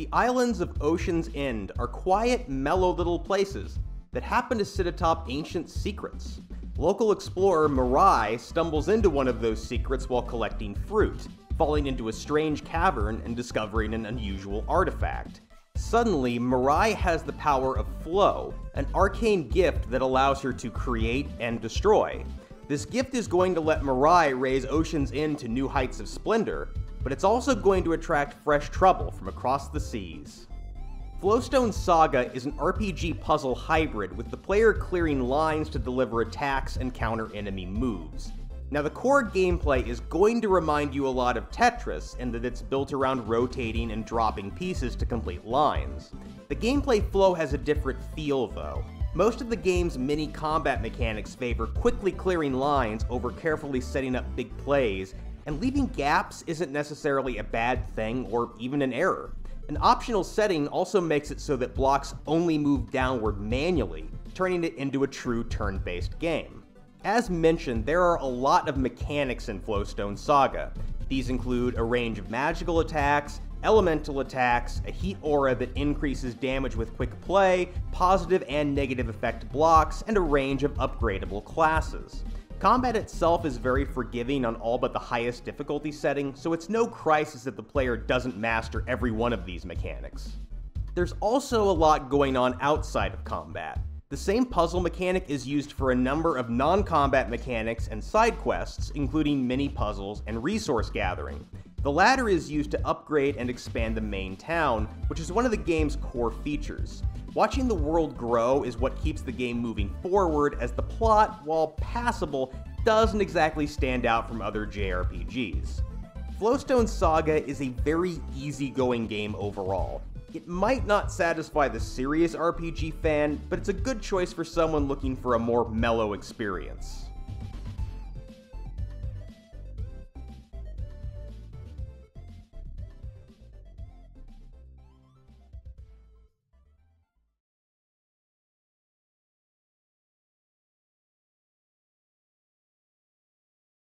The islands of Ocean's End are quiet, mellow little places that happen to sit atop ancient secrets. Local explorer Mirai stumbles into one of those secrets while collecting fruit, falling into a strange cavern and discovering an unusual artifact. Suddenly, Mirai has the power of Flow, an arcane gift that allows her to create and destroy. This gift is going to let Mirai raise Ocean's End to new heights of splendor, but it's also going to attract fresh trouble from across the seas. Flowstone Saga is an RPG puzzle hybrid with the player clearing lines to deliver attacks and counter enemy moves. Now, the core gameplay is going to remind you a lot of Tetris in that it's built around rotating and dropping pieces to complete lines. The gameplay flow has a different feel, though. Most of the game's mini combat mechanics favor quickly clearing lines over carefully setting up big plays, and leaving gaps isn't necessarily a bad thing or even an error. An optional setting also makes it so that blocks only move downward manually, turning it into a true turn-based game. As mentioned, there are a lot of mechanics in Flowstone Saga. These include a range of magical attacks, elemental attacks, a heat aura that increases damage with quick play, positive and negative effect blocks, and a range of upgradable classes. Combat itself is very forgiving on all but the highest difficulty setting, so it's no crisis if the player doesn't master every one of these mechanics. There's also a lot going on outside of combat. The same puzzle mechanic is used for a number of non-combat mechanics and side quests, including mini puzzles and resource gathering. The latter is used to upgrade and expand the main town, which is one of the game's core features. Watching the world grow is what keeps the game moving forward, as the plot, while passable, doesn't exactly stand out from other JRPGs. Flowstone Saga is a very easygoing game overall. It might not satisfy the serious RPG fan, but it's a good choice for someone looking for a more mellow experience.